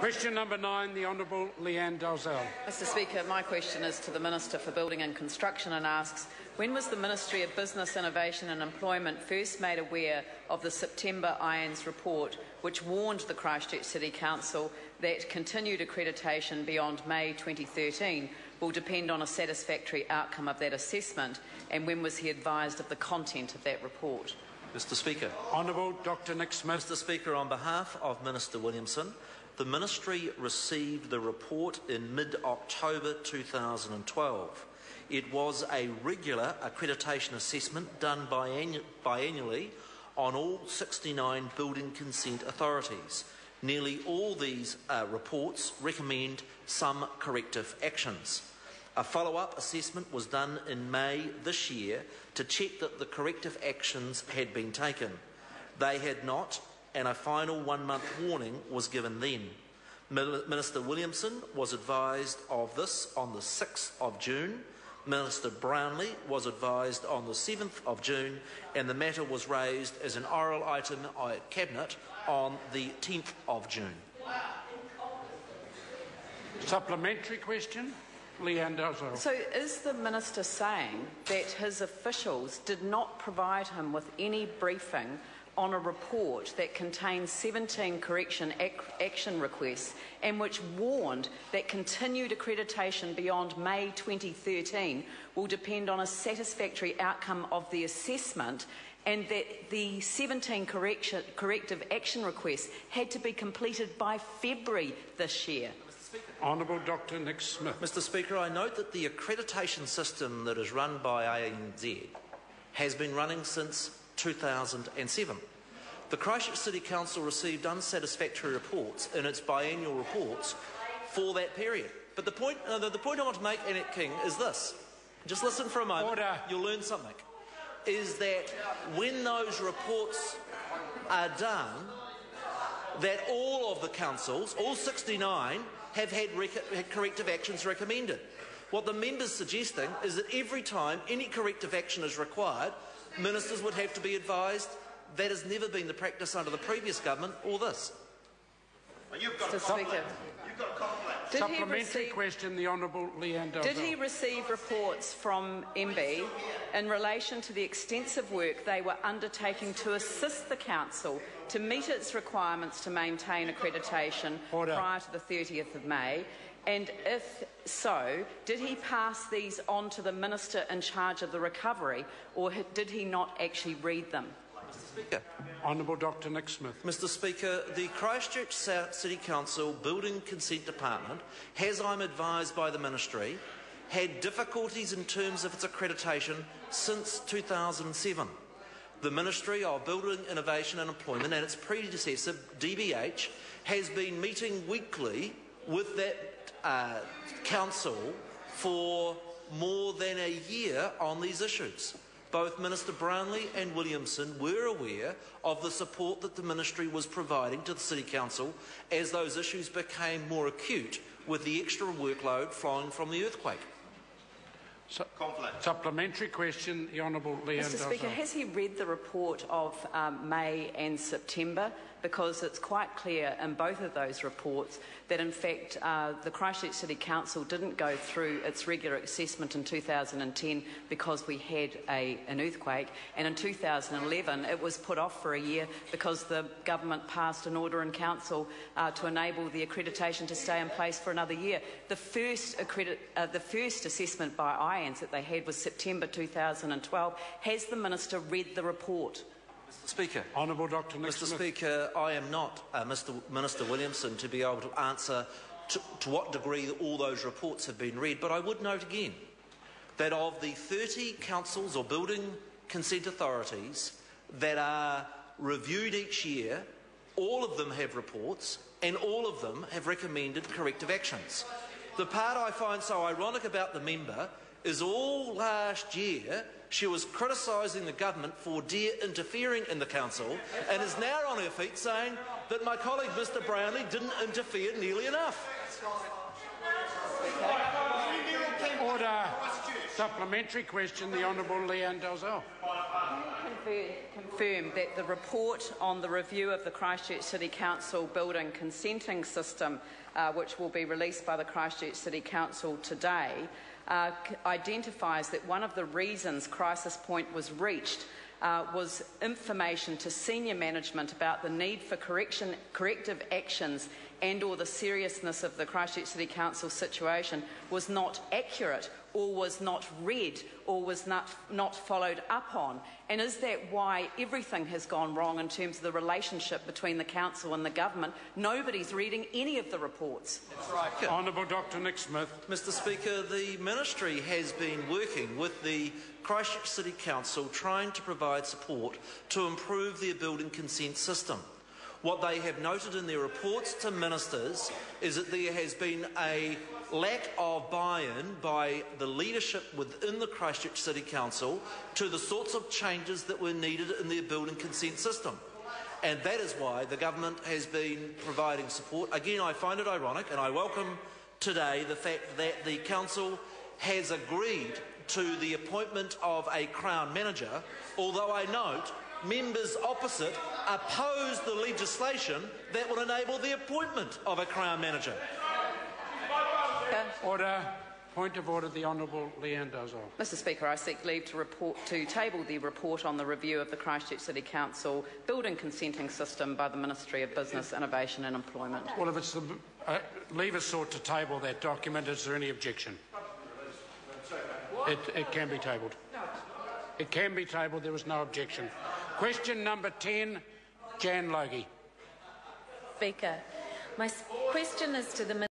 Question number nine, the Honourable Lianne Dalziel. Mr Speaker, my question is to the Minister for Building and Construction and asks, when was the Ministry of Business, Innovation and Employment first made aware of the September IANZ report which warned the Christchurch City Council that continued accreditation beyond May 2013 will depend on a satisfactory outcome of that assessment and when was he advised of the content of that report? Mr Speaker. Honourable Dr Nick Smith. Mr Speaker, on behalf of Minister Williamson, the Ministry received the report in mid-October 2012. It was a regular accreditation assessment done biannu biannually on all 69 building consent authorities. Nearly all these uh, reports recommend some corrective actions. A follow up assessment was done in May this year to check that the corrective actions had been taken. They had not, and a final one month warning was given then. Minister Williamson was advised of this on the 6th of June. Minister Brownlee was advised on the 7th of June, and the matter was raised as an oral item at Cabinet on the 10th of June. Supplementary question. Lianne So, is the Minister saying that his officials did not provide him with any briefing on a report that contained 17 correction ac action requests and which warned that continued accreditation beyond May 2013 will depend on a satisfactory outcome of the assessment and that the 17 correction, corrective action requests had to be completed by February this year. Honourable Dr Nick Smith. Mr Speaker, I note that the accreditation system that is run by ANZ has been running since 2007. The Christchurch City Council received unsatisfactory reports in its biannual reports for that period. But the point, uh, the, the, point I want to make, Annette King, is this. Just listen for a moment. Order. You'll learn something. Is that when those reports are done, that all of the councils, all 69, have had, had corrective actions recommended. What the member's suggesting is that every time any corrective action is required, ministers would have to be advised that has never been the practice under the previous government or this. You've got Mr. Speaker. You've got a Did Supplementary receive, question, the Honourable Lianne. Did he receive reports from MB in relation to the extensive work they were undertaking to assist the Council to meet its requirements to maintain accreditation Order. prior to the 30th of May? And if so, did he pass these on to the Minister in charge of the recovery, or did he not actually read them? Speaker. Honourable Dr Nick Smith. Mr Speaker, the Christchurch City Council Building Consent Department has, I'm advised by the Ministry, had difficulties in terms of its accreditation since 2007. The Ministry of Building Innovation and Employment and its predecessor, DBH, has been meeting weekly with that uh, council for more than a year on these issues. Both Minister Brownlee and Williamson were aware of the support that the Ministry was providing to the City Council as those issues became more acute with the extra workload flowing from the earthquake. Su supplementary question, the Honourable Lianne Mr Speaker, has he read the report of um, May and September? Because it's quite clear in both of those reports that, in fact, uh, the Christchurch City Council didn't go through its regular assessment in 2010 because we had a, an earthquake, and in 2011 it was put off for a year because the government passed an order in council uh, to enable the accreditation to stay in place for another year. The first, uh, the first assessment by IANZ that they had was September 2012. Has the minister read the report? Speaker. Honourable Dr Mr. Speaker, I am not uh, Mr Minister Williamson to be able to answer to, to what degree all those reports have been read, but I would note again that of the 30 councils or building consent authorities that are reviewed each year, all of them have reports and all of them have recommended corrective actions. The part I find so ironic about the member is all last year she was criticising the government for dear interfering in the council and is now on her feet saying that my colleague Mr Brownlee didn't interfere nearly enough. Order. Supplementary question, the Honourable Lianne Dalziel. confirm, confirm that the report on the review of the Christchurch City Council building consenting system, uh, which will be released by the Christchurch City Council today, uh, identifies that one of the reasons Crisis Point was reached uh, was information to senior management about the need for correction, corrective actions and or the seriousness of the Christchurch City Council situation was not accurate or was not read or was not, not followed up on? And is that why everything has gone wrong in terms of the relationship between the council and the government? Nobody's reading any of the reports. Honourable Dr Nick Smith. Mr Speaker, the Ministry has been working with the Christchurch City Council trying to provide support to improve their building consent system. What they have noted in their reports to ministers is that there has been a lack of buy-in by the leadership within the Christchurch City Council to the sorts of changes that were needed in their building consent system. And that is why the government has been providing support. Again, I find it ironic and I welcome today the fact that the council has agreed to the appointment of a Crown manager, although I note members opposite oppose the legislation that will enable the appointment of a Crown manager. Order. Point of order, the Honourable Lianne Dalziel. Mr Speaker, I seek leave to, report, to table the report on the review of the Christchurch City Council building consenting system by the Ministry of Business, Innovation and Employment. Well, if it's the uh, leave sought to table that document, is there any objection? It, it can be tabled. It can be tabled. There was no objection. Question number 10, Jan Logie. Speaker, my question is to the